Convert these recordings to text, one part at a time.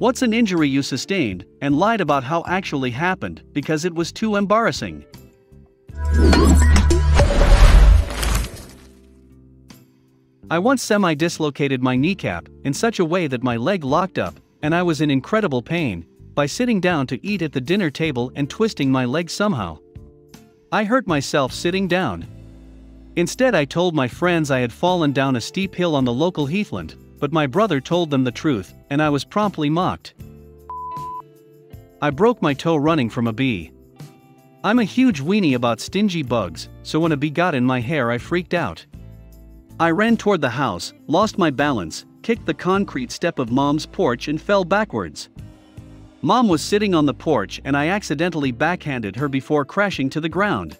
What's an injury you sustained, and lied about how actually happened because it was too embarrassing? I once semi dislocated my kneecap in such a way that my leg locked up, and I was in incredible pain, by sitting down to eat at the dinner table and twisting my leg somehow. I hurt myself sitting down. Instead, I told my friends I had fallen down a steep hill on the local heathland, but my brother told them the truth, and I was promptly mocked. I broke my toe running from a bee. I'm a huge weenie about stingy bugs, so when a bee got in my hair, I freaked out. I ran toward the house, lost my balance, kicked the concrete step of mom's porch, and fell backwards. Mom was sitting on the porch and I accidentally backhanded her before crashing to the ground.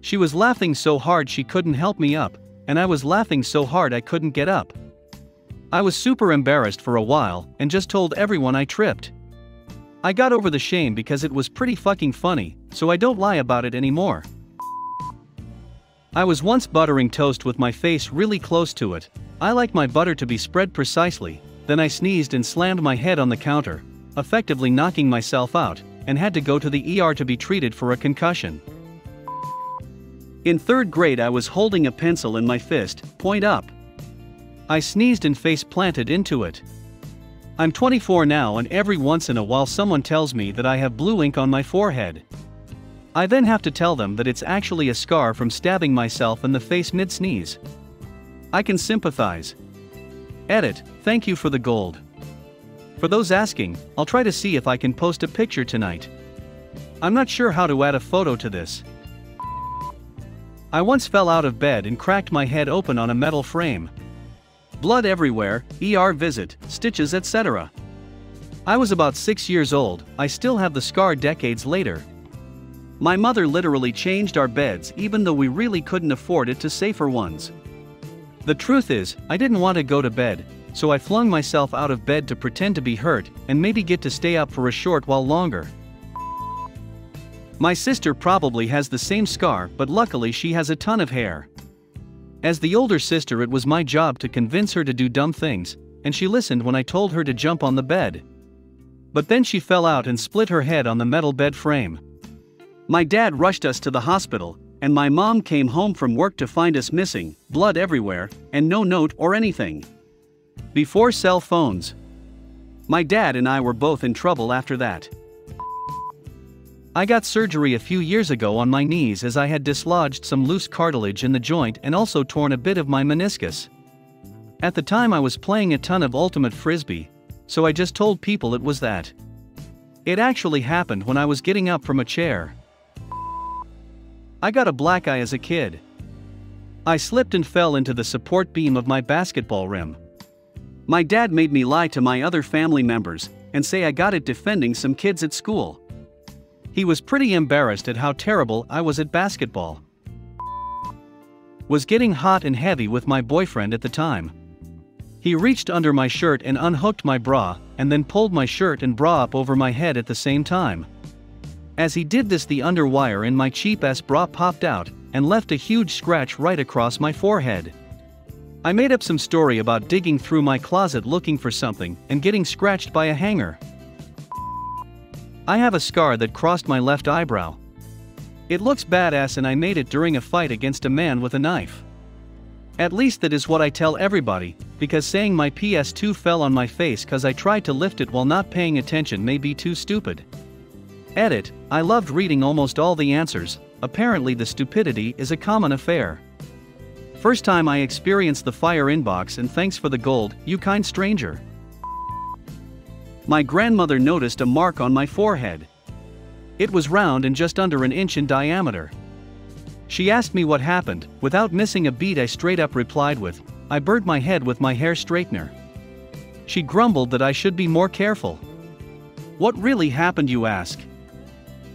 She was laughing so hard she couldn't help me up, and I was laughing so hard I couldn't get up. I was super embarrassed for a while and just told everyone I tripped. I got over the shame because it was pretty fucking funny, so I don't lie about it anymore. I was once buttering toast with my face really close to it. I like my butter to be spread precisely, then I sneezed and slammed my head on the counter, effectively knocking myself out, and had to go to the ER to be treated for a concussion. In third grade, I was holding a pencil in my fist, point up. I sneezed and face planted into it. I'm 24 now, and every once in a while, someone tells me that I have blue ink on my forehead. I then have to tell them that it's actually a scar from stabbing myself in the face mid sneeze. I can sympathize. Edit, thank you for the gold. For those asking, I'll try to see if I can post a picture tonight. I'm not sure how to add a photo to this. I once fell out of bed and cracked my head open on a metal frame. Blood everywhere, ER visit, stitches, etc. I was about 6 years old, I still have the scar decades later. My mother literally changed our beds even though we really couldn't afford it to safer ones. The truth is, I didn't want to go to bed, so I flung myself out of bed to pretend to be hurt and maybe get to stay up for a short while longer. My sister probably has the same scar, but luckily she has a ton of hair. As the older sister, it was my job to convince her to do dumb things, and she listened when I told her to jump on the bed. But then she fell out and split her head on the metal bed frame. My dad rushed us to the hospital, and my mom came home from work to find us missing, blood everywhere, and no note or anything. Before cell phones. My dad and I were both in trouble after that. I got surgery a few years ago on my knees as I had dislodged some loose cartilage in the joint and also torn a bit of my meniscus. At the time, I was playing a ton of Ultimate Frisbee, so I just told people it was that. It actually happened when I was getting up from a chair. I got a black eye as a kid. I slipped and fell into the support beam of my basketball rim. My dad made me lie to my other family members and say I got it defending some kids at school. He was pretty embarrassed at how terrible I was at basketball. Was getting hot and heavy with my boyfriend at the time. He reached under my shirt and unhooked my bra, and then pulled my shirt and bra up over my head at the same time. As he did this, the underwire in my cheap ass bra popped out and left a huge scratch right across my forehead. I made up some story about digging through my closet looking for something and getting scratched by a hanger. I have a scar that crossed my left eyebrow. It looks badass and I made it during a fight against a man with a knife. At least that is what I tell everybody, because saying my PS2 fell on my face cause I tried to lift it while not paying attention may be too stupid. Edit, I loved reading almost all the answers, apparently the stupidity is a common affair. First time I experienced the fire inbox and thanks for the gold, you kind stranger. My grandmother noticed a mark on my forehead. It was round and just under an inch in diameter. She asked me what happened, without missing a beat, I straight up replied with, I burnt my head with my hair straightener. She grumbled that I should be more careful. What really happened, you ask?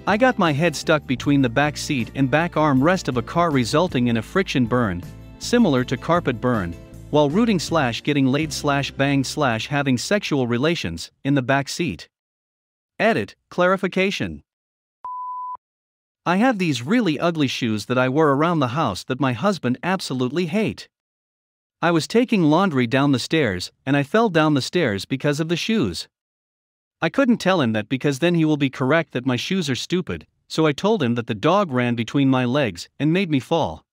I got my head stuck between the back seat and back arm rest of a car, resulting in a friction burn, similar to carpet burn, while rooting slash getting laid slash bang slash having sexual relations in the back seat. Edit, clarification. I have these really ugly shoes that I wear around the house that my husband absolutely hate. I was taking laundry down the stairs and I fell down the stairs because of the shoes. I couldn't tell him that because then he will be correct that my shoes are stupid, so I told him that the dog ran between my legs and made me fall.